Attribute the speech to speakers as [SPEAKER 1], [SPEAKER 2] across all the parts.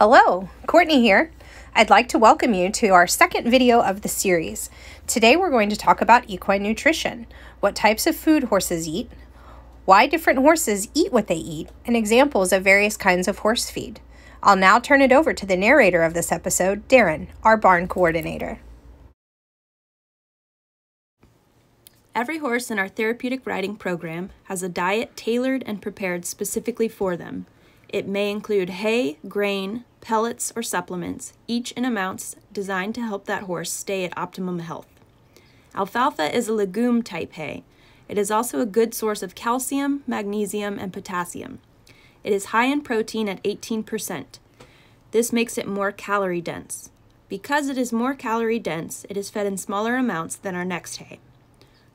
[SPEAKER 1] Hello, Courtney here. I'd like to welcome you to our second video of the series. Today we're going to talk about equine nutrition, what types of food horses eat, why different horses eat what they eat, and examples of various kinds of horse feed. I'll now turn it over to the narrator of this episode, Darren, our barn coordinator.
[SPEAKER 2] Every horse in our therapeutic riding program has a diet tailored and prepared specifically for them. It may include hay, grain, pellets, or supplements, each in amounts designed to help that horse stay at optimum health. Alfalfa is a legume type hay. It is also a good source of calcium, magnesium, and potassium. It is high in protein at 18%. This makes it more calorie dense. Because it is more calorie dense, it is fed in smaller amounts than our next hay.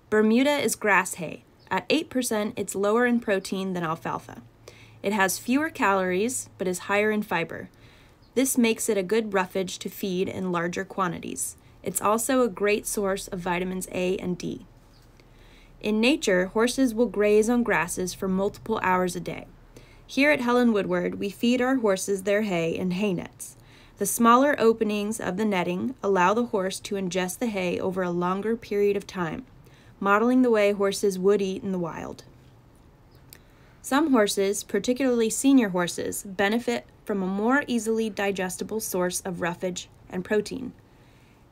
[SPEAKER 2] Bermuda is grass hay. At 8%, it's lower in protein than alfalfa. It has fewer calories, but is higher in fiber. This makes it a good roughage to feed in larger quantities. It's also a great source of vitamins A and D. In nature, horses will graze on grasses for multiple hours a day. Here at Helen Woodward, we feed our horses their hay in hay nets. The smaller openings of the netting allow the horse to ingest the hay over a longer period of time, modeling the way horses would eat in the wild. Some horses, particularly senior horses, benefit from a more easily digestible source of roughage and protein.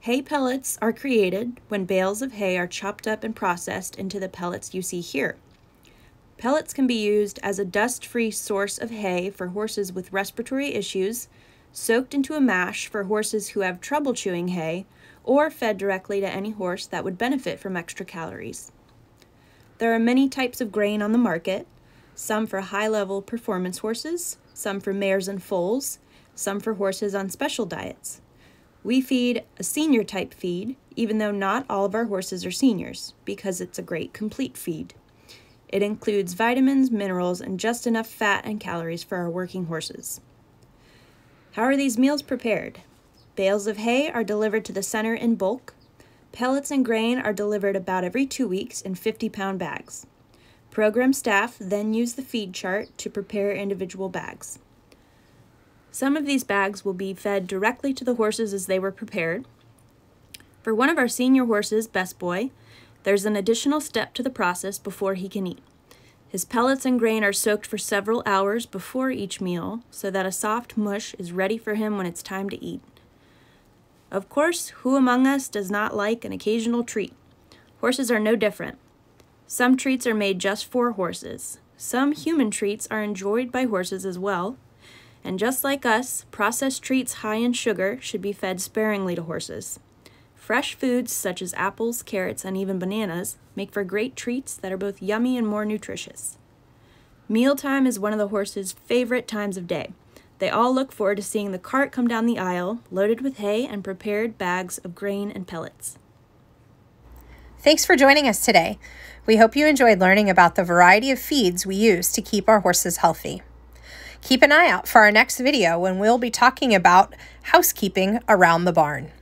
[SPEAKER 2] Hay pellets are created when bales of hay are chopped up and processed into the pellets you see here. Pellets can be used as a dust free source of hay for horses with respiratory issues, soaked into a mash for horses who have trouble chewing hay, or fed directly to any horse that would benefit from extra calories. There are many types of grain on the market, some for high level performance horses, some for mares and foals, some for horses on special diets. We feed a senior type feed, even though not all of our horses are seniors, because it's a great complete feed. It includes vitamins, minerals, and just enough fat and calories for our working horses. How are these meals prepared? Bales of hay are delivered to the center in bulk. Pellets and grain are delivered about every two weeks in 50 pound bags. Program staff then use the feed chart to prepare individual bags. Some of these bags will be fed directly to the horses as they were prepared. For one of our senior horses, Best Boy, there's an additional step to the process before he can eat. His pellets and grain are soaked for several hours before each meal so that a soft mush is ready for him when it's time to eat. Of course, who among us does not like an occasional treat? Horses are no different. Some treats are made just for horses. Some human treats are enjoyed by horses as well. And just like us, processed treats high in sugar should be fed sparingly to horses. Fresh foods such as apples, carrots, and even bananas make for great treats that are both yummy and more nutritious. Mealtime is one of the horses' favorite times of day. They all look forward to seeing the cart come down the aisle, loaded with hay and prepared bags of grain and pellets.
[SPEAKER 1] Thanks for joining us today. We hope you enjoyed learning about the variety of feeds we use to keep our horses healthy. Keep an eye out for our next video when we'll be talking about housekeeping around the barn.